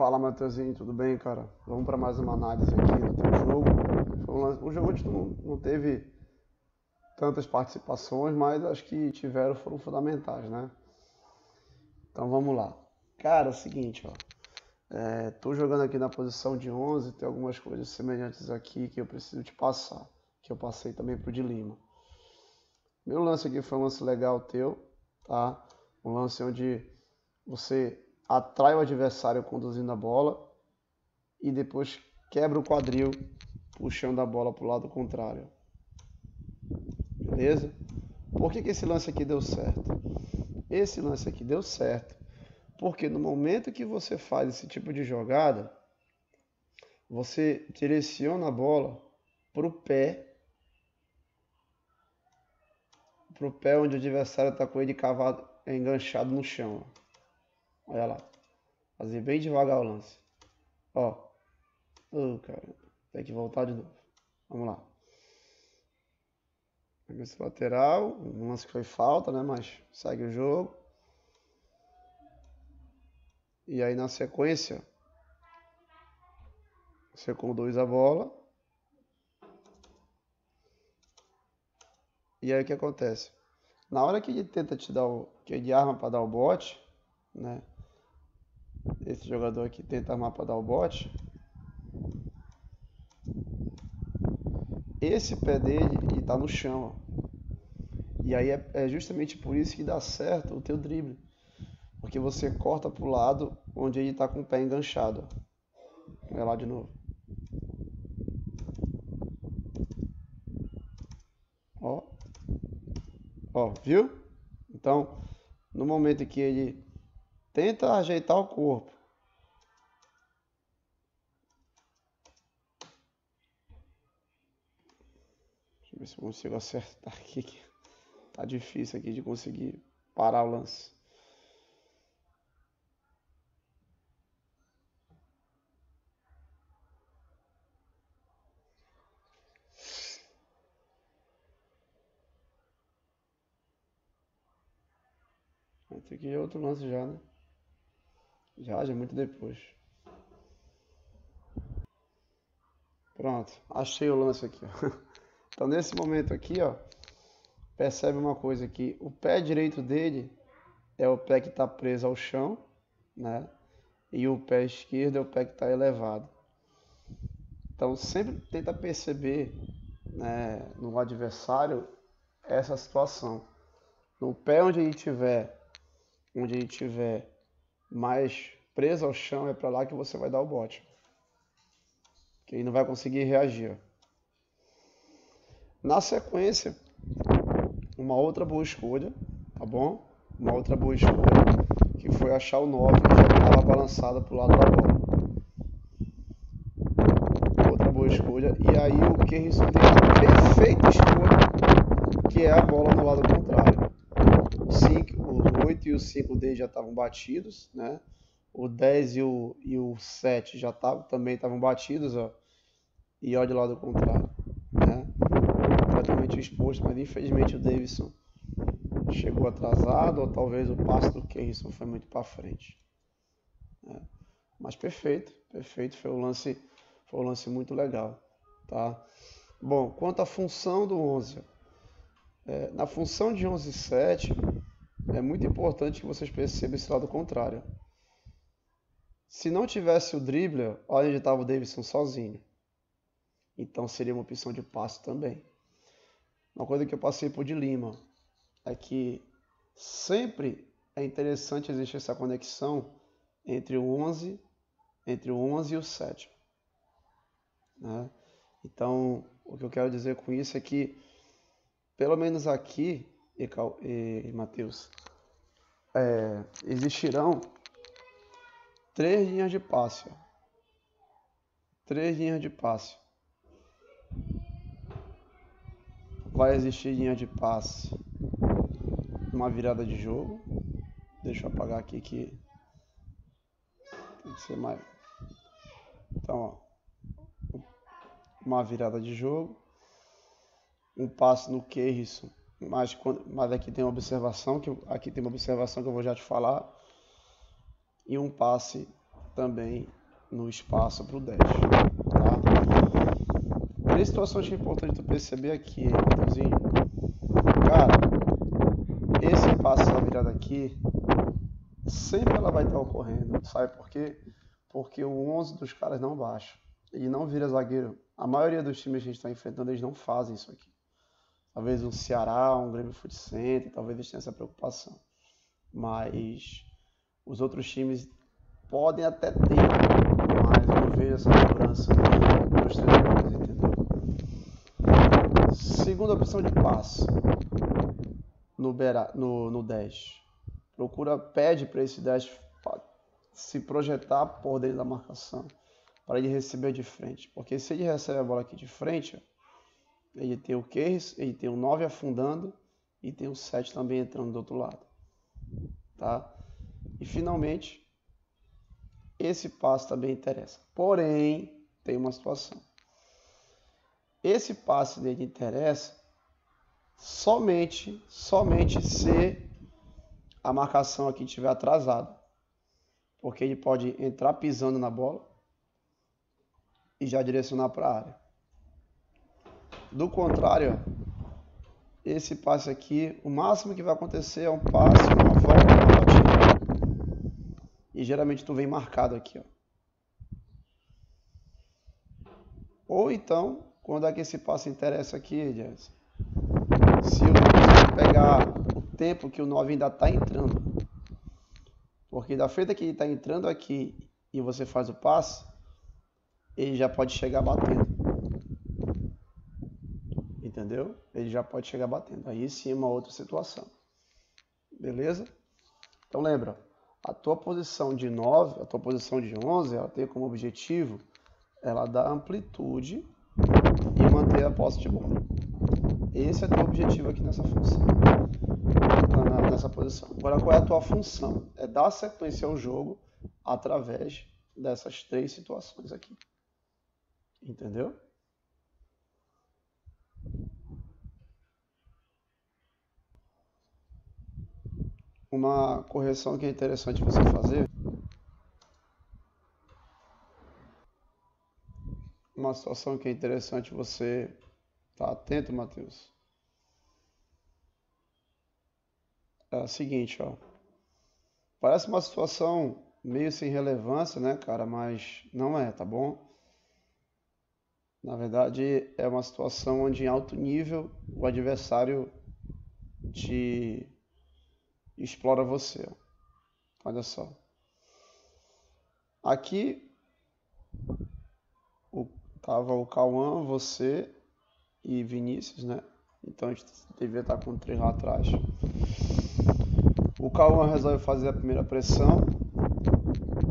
Fala Matheusinho, tudo bem, cara? Vamos para mais uma análise aqui do teu jogo. O jogo não, não teve tantas participações, mas as que tiveram foram fundamentais, né? Então vamos lá. Cara, é o seguinte, ó. É, tô jogando aqui na posição de 11, tem algumas coisas semelhantes aqui que eu preciso te passar, que eu passei também pro de Lima. Meu lance aqui foi um lance legal teu, tá? Um lance onde você atrai o adversário conduzindo a bola e depois quebra o quadril puxando a bola para o lado contrário. Beleza? Por que, que esse lance aqui deu certo? Esse lance aqui deu certo porque no momento que você faz esse tipo de jogada, você direciona a bola para o pé, para o pé onde o adversário está com ele cavado, enganchado no chão. Olha lá. Fazer bem devagar o lance. Ó. Oh, cara. Tem que voltar de novo. Vamos lá. Esse lateral. Um lance que foi falta, né? Mas segue o jogo. E aí na sequência. Você conduz a bola. E aí o que acontece? Na hora que ele tenta te dar o. que ele arma para dar o bote, né? Esse jogador aqui tenta armar para dar o bote. Esse pé dele está no chão. Ó. E aí é, é, justamente por isso que dá certo o teu drible. Porque você corta para o lado onde ele está com o pé enganchado. Vai lá de novo. Ó. Ó, viu? Então, no momento que ele Tenta ajeitar o corpo. Deixa eu ver se eu consigo acertar aqui. Tá difícil aqui de conseguir parar o lance. Esse aqui é outro lance já, né? Já, já muito depois. Pronto, achei o lance aqui. Então nesse momento aqui, ó, percebe uma coisa aqui, o pé direito dele é o pé que está preso ao chão, né? E o pé esquerdo é o pé que está elevado. Então sempre tenta perceber, né, no adversário essa situação. No pé onde ele tiver, onde ele tiver mais preso ao chão, é para lá que você vai dar o bote. Que não vai conseguir reagir. Na sequência, uma outra boa escolha, tá bom? Uma outra boa escolha, que foi achar o 9 que já estava balançada para o lado da bola. Outra boa escolha. E aí o Kerrison tem a perfeita escolha, que é a bola no lado contrário. O 5, o 8 e o 5 dele já estavam batidos, né? O 10 e o, e o 7 já tavam, também estavam batidos, ó. E ó de lado contrário, né? Completamente exposto, mas infelizmente o Davidson chegou atrasado, ou talvez o passo do Kerrison foi muito para frente. Né? Mas perfeito, perfeito, foi um lance, foi um lance muito legal, tá? Bom, quanto à função do 11, é, na função de 11.7, é muito importante que vocês percebam esse lado contrário. Se não tivesse o dribbler, olha onde estava o Davidson sozinho. Então seria uma opção de passe também. Uma coisa que eu passei por de Lima é que sempre é interessante existir essa conexão entre o 11, entre o 11 e o 7. Né? Então, o que eu quero dizer com isso é que, pelo menos aqui, e, e Mateus, é, existirão três linhas de passe. Três linhas de passe. Vai existir linha de passe uma virada de jogo. Deixa eu apagar aqui que tem que ser mais. Então, ó, uma virada de jogo, um passe no Kerrison mas, mas aqui tem uma observação que aqui tem uma observação que eu vou já te falar e um passe também no espaço para o dash, tá? Três situações que é importante tu perceber aqui, Matheusinho. Cara, esse passo da virada aqui, sempre ela vai estar ocorrendo, sabe por quê? Porque o 11 dos caras não baixa. Ele não vira zagueiro. A maioria dos times que a gente está enfrentando, eles não fazem isso aqui. Talvez um Ceará, um Grêmio Foot Center, talvez eles tenham essa preocupação. Mas os outros times podem até ter, mas eu não vejo essa cobrança dos treinadores, entendeu? Segunda opção de passe no, beira, no, no 10. Procura, pede para esse 10 se projetar por dentro da marcação, para ele receber de frente. Porque se ele recebe a bola aqui de frente, ele tem o Keres, ele tem o 9 afundando e tem o 7 também entrando do outro lado. Tá? E finalmente, esse passe também interessa. Porém, tem uma situação. Esse passe dele interessa somente, somente se a marcação aqui estiver atrasada. Porque ele pode entrar pisando na bola e já direcionar para a área. Do contrário, esse passe aqui, o máximo que vai acontecer é um passe, uma volta, uma batida. E geralmente tu vem marcado aqui, ó. Ou então, quando é que esse passe interessa aqui? Se eu pegar o tempo que o 9 ainda está entrando. Porque da feita que ele está entrando aqui e você faz o passe, ele já pode chegar batendo. Entendeu? Ele já pode chegar batendo. Aí sim é uma outra situação. Beleza? Então lembra, a tua posição de 9, a tua posição de 11, ela tem como objetivo ela dar amplitude e manter a posse de bola. Esse é o teu objetivo aqui nessa função, nessa posição. Agora, qual é a tua função? É dar sequência ao jogo através dessas três situações aqui. Entendeu? Uma correção que é interessante você fazer uma situação que é interessante você estar tá atento, Matheus. É a seguinte, ó. Parece uma situação meio sem relevância, né, cara? Mas não é, tá bom? Na verdade, é uma situação onde em alto nível o adversário te explora você. Olha só. Aqui Tava o Cauã, você e Vinícius, né? Então a gente devia estar com três lá atrás. O Cauã resolve fazer a primeira pressão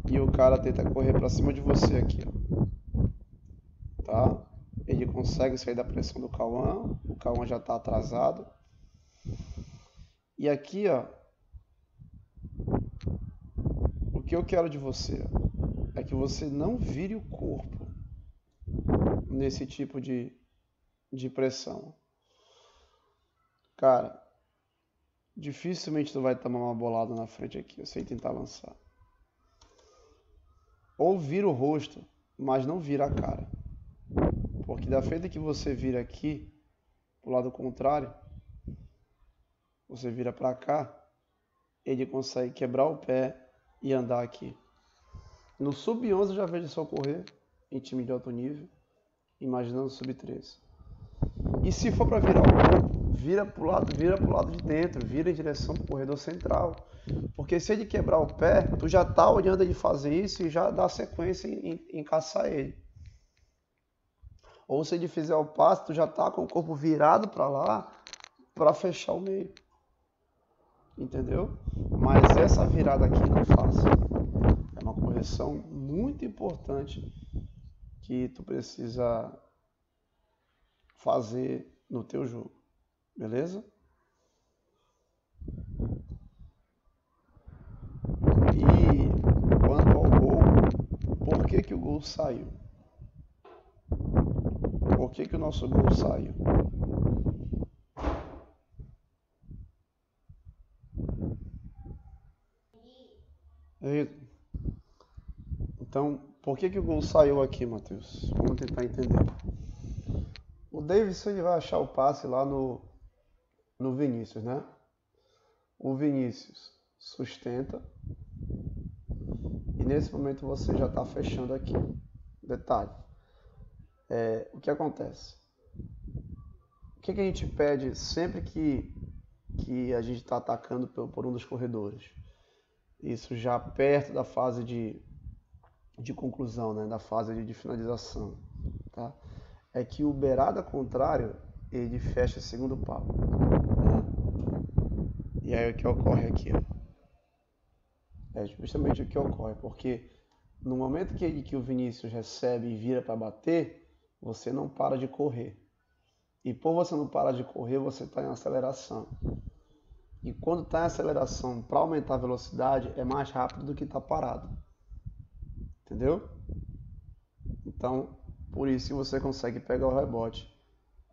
e o cara tenta correr para cima de você aqui, ó. Tá? Ele consegue sair da pressão do Cauã, o Cauã já está atrasado. E aqui, ó, o que eu quero de você é que você não vire o corpo nesse tipo de, de pressão. Cara, dificilmente tu vai tomar uma bolada na frente aqui, sem tentar lançar. Ou vira o rosto, mas não vira a cara. Porque da feita que você vira aqui, pro lado contrário, você vira para cá, ele consegue quebrar o pé e andar aqui. No sub-11 eu já vejo isso ocorrer em time de alto nível imaginando sub-13. E se for para virar o corpo, vira para o lado, vira pro lado de dentro, vira em direção para o corredor central. Porque se ele quebrar o pé, tu já tá olhando ele fazer isso e já dá sequência em, em caçar ele. Ou se ele fizer o passe, tu já tá com o corpo virado para lá para fechar o meio. Entendeu? Mas essa virada aqui não faça. É uma correção muito importante que tu precisa fazer no teu jogo. Beleza? E quanto ao gol, por que, que o gol saiu? Por que, que o nosso gol saiu? Então, por que, que o gol saiu aqui, Matheus? Vamos tentar entender. O Davidson ele vai achar o passe lá no, no Vinícius, né? O Vinícius sustenta. E nesse momento você já está fechando aqui. Detalhe. É, o que acontece? O que, que a gente pede sempre que, que a gente está atacando por, por um dos corredores? Isso já perto da fase de, de conclusão, né? da fase de, de finalização. Tá? É que o beirada contrário ele fecha segundo pau. E aí o que ocorre aqui? É justamente o que ocorre, porque no momento que, que o Vinícius recebe e vira para bater, você não para de correr. E por você não parar de correr, você está em aceleração. E quando está em aceleração, para aumentar a velocidade, é mais rápido do que está parado. Entendeu? Então, por isso você consegue pegar o rebote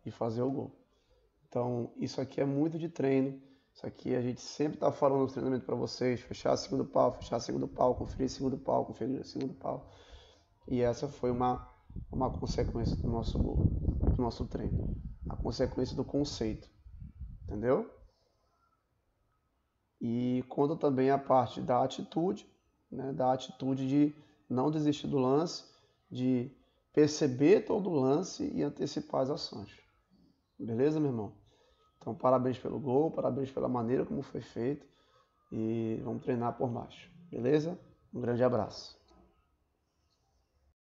e fazer o gol. Então, isso aqui é muito de treino. Isso aqui a gente sempre está falando no treinamento para vocês: fechar segundo pau, fechar segundo pau, conferir segundo pau, conferir segundo pau. E essa foi uma, uma consequência do nosso gol, do nosso treino. A consequência do conceito. Entendeu? E conta também a parte da atitude, né, da atitude de não desistir do lance, de perceber todo o lance e antecipar as ações. Beleza, meu irmão? Então, parabéns pelo gol, parabéns pela maneira como foi feito e vamos treinar por baixo. Beleza? Um grande abraço.